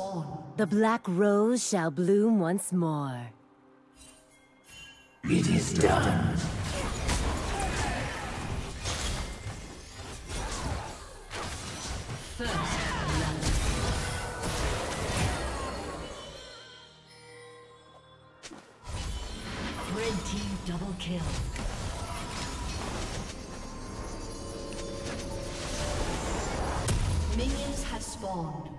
spawn. The black rose shall bloom once more. It is done. Red team double kill. Minions have spawned.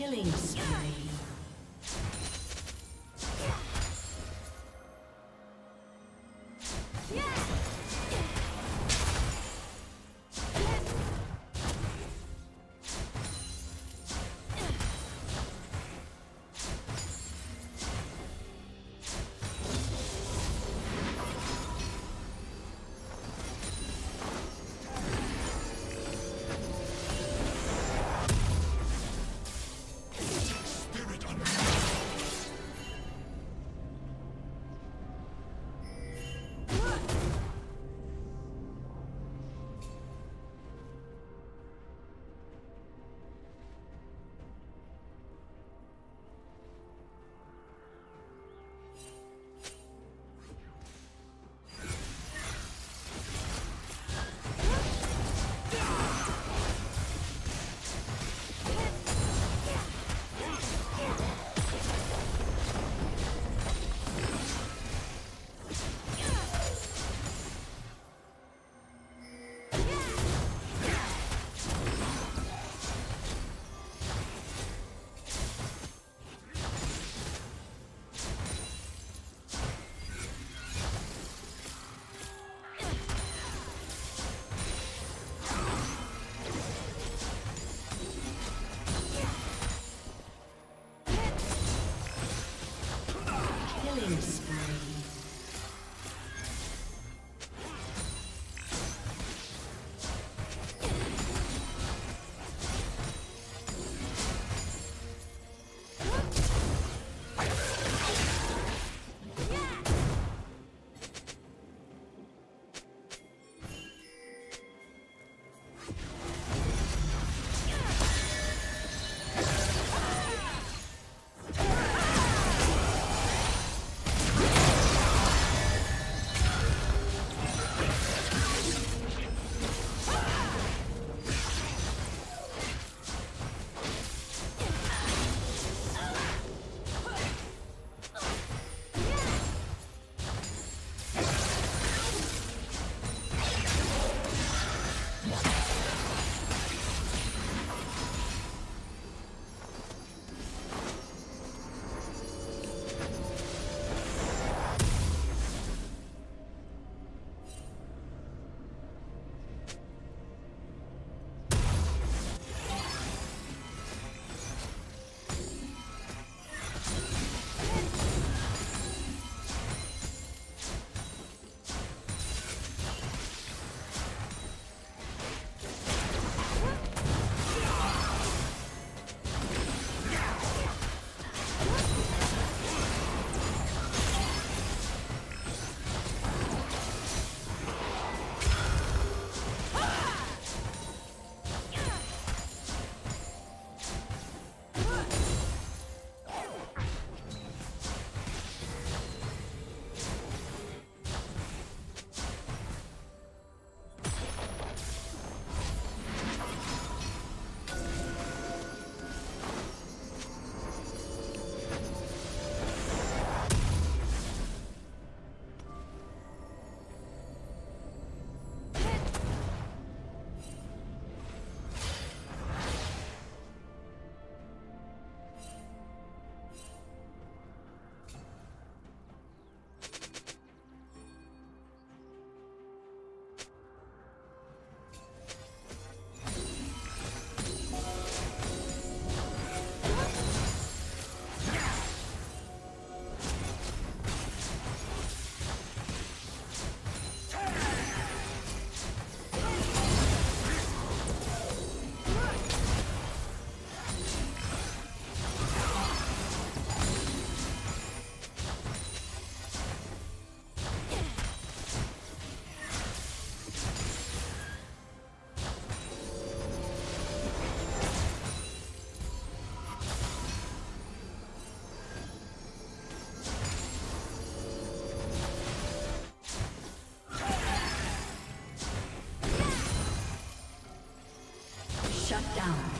Killing spree. Down.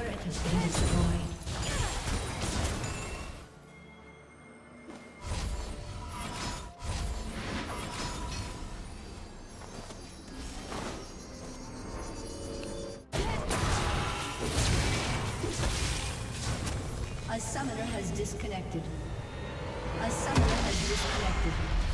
Turret has been destroyed. A summoner has disconnected. A summoner has disconnected.